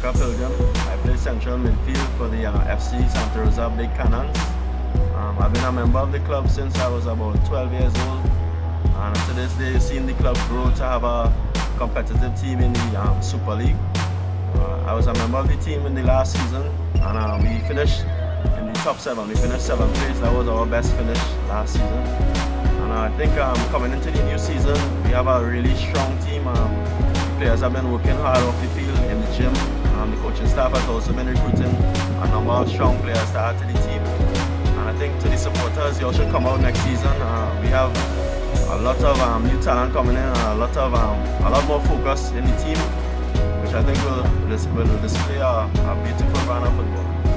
Shaka Pilgrim. I play central midfield for the uh, FC Santa Rosa Big Cannons. Um, I've been a member of the club since I was about 12 years old. And to this day, seeing the club grow to have a competitive team in the um, Super League. Uh, I was a member of the team in the last season and uh, we finished in the top seven. We finished seventh place. That was our best finish last season. And I think um, coming into the new season, we have a really strong team. Um, players have been working hard off the field in the gym. Um, the coaching staff has also been recruiting a number of strong players to add to the team. And I think to the supporters, you all should come out next season. Uh, we have a lot of um, new talent coming in, a lot of um, a lot more focus in the team, which I think will, will display a, a beautiful brand of football.